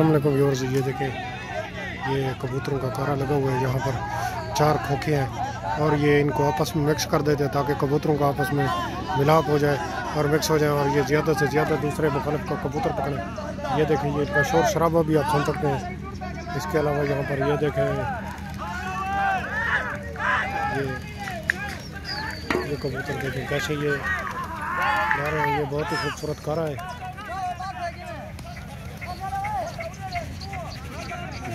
السلام علیکم ویورز، یہ دیکھیں، یہ کبوتروں کا کارا لگا ہوا ہے یہاں پر۔ چار کھوکھے ہیں اور یہ ان کو آپس میں مکس کر دیتے ہیں تاکہ کبوتروں کا آپس میں ملاپ ہو جائے اور مکس ہو جائے اور یہ زیادہ سے زیادہ دوسرے مخالف کو کبوتر پکڑیں۔ یہ دیکھیں، یہ ان کا شور شرابہ بھی آپ سن سکتے ہیں۔ اس کے علاوہ یہاں پر یہ دیکھیں، یہ یہ کبوتر دیکھیں، کیسے یہ رہے ہیں، یہ بہت ہی خوبصورت کارا ہے۔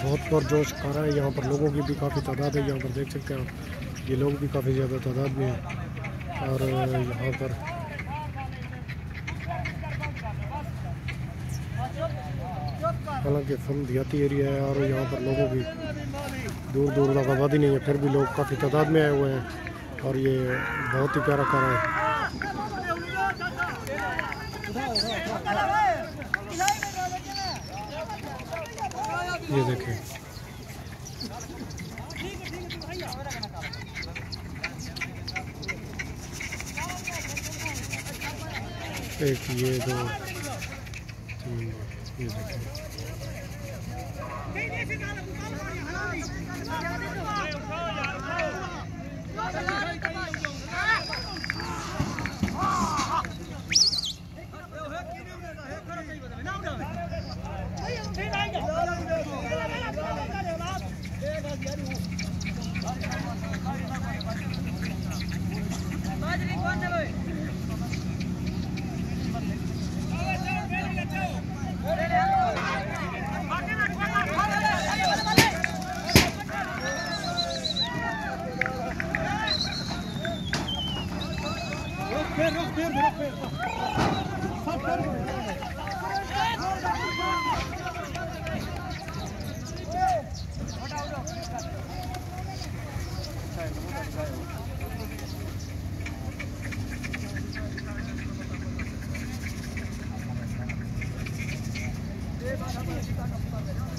بہت پرجوش کارا ہے، یہاں پر لوگوں کی بھی کافی تعداد ہے۔ یہاں پر دیکھ سکتے ہیں آپ، یہ لوگ بھی کافی زیادہ تعداد میں ہیں۔ اور یہاں پر حالانکہ فل دیہاتی ایریا ہے اور یہاں پر لوگوں کی دور دور تک آبادی نہیں ہے، پھر بھی لوگ کافی تعداد میں آئے ہوئے ہیں۔ اور یہ بہت ہی پیارا کارا ہے۔ یہ دیکھیں۔ ایک یہ دو تین یہ دیکھیں۔ perro, perro, perro. Sal perro. Thank you.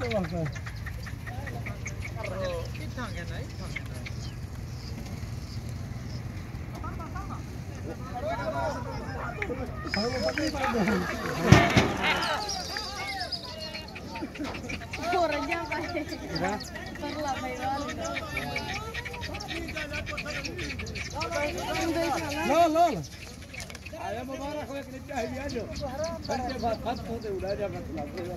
Orang apa? Perlah Maiwan. لا لا لا يا مبارك لك نتاهي بيجو انت فات فوت ولا جا مطلع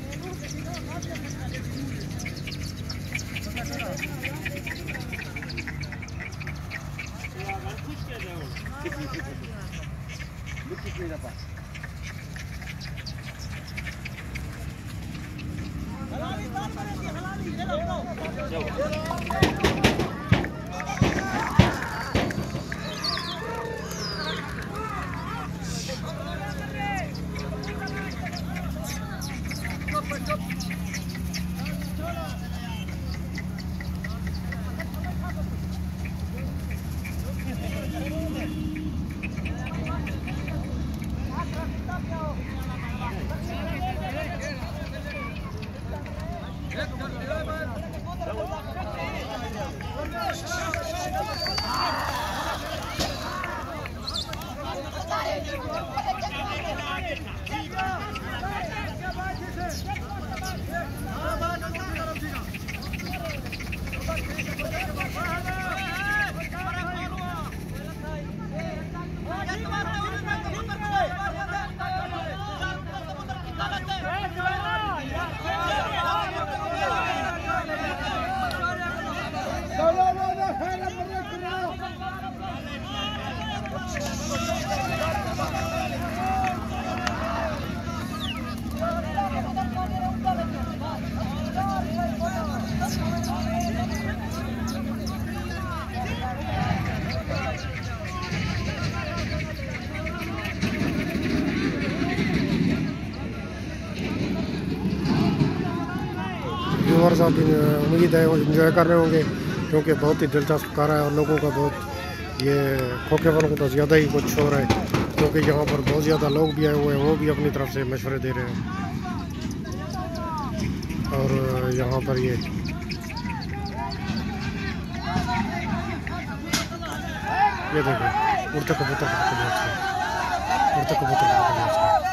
Thank you. ساتھ امید ہے وہ انجوائے کر رہے ہوں گے، کیونکہ بہت ہی دلچسپ کر رہا ہے اور لوگوں کا بہت یہ کھوکے والوں کو تو زیادہ ہی کچھ ہو رہا ہے، کیونکہ یہاں پر بہت زیادہ لوگ بھی آئے ہوئے ہیں، وہ بھی اپنی طرف سے مشورے دے رہے ہیں۔ اور یہاں پر یہ یہ دیکھیں اڑتے کبوتر اڑتے کبوتر۔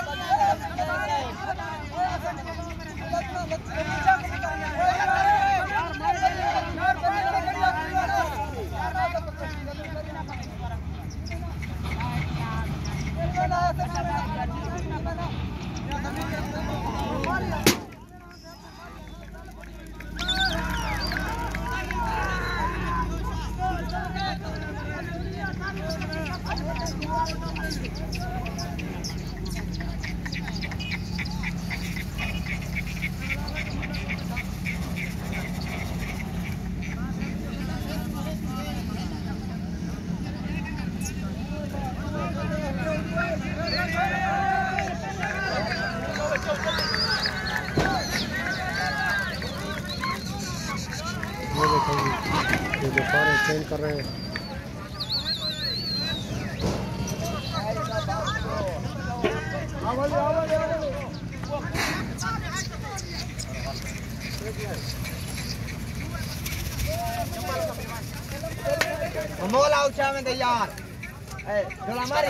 سین کر رہے ہیں۔ مول میں تیار۔ ماری۔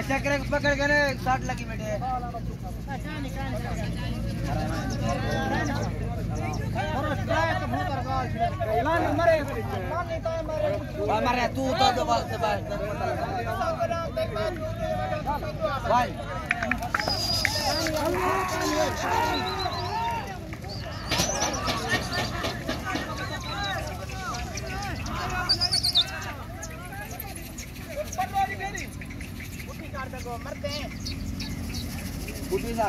چکرے پکڑ گئے ساٹھ لگی چکرے مرے تو گی نا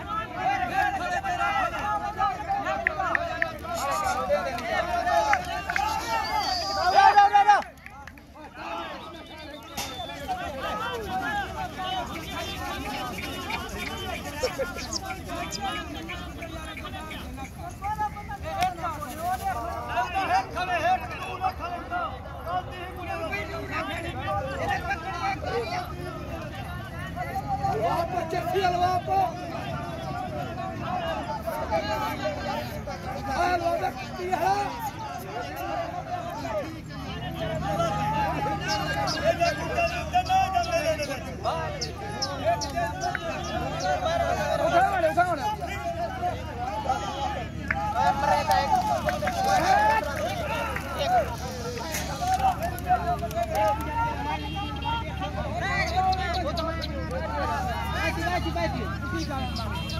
Oh, my God.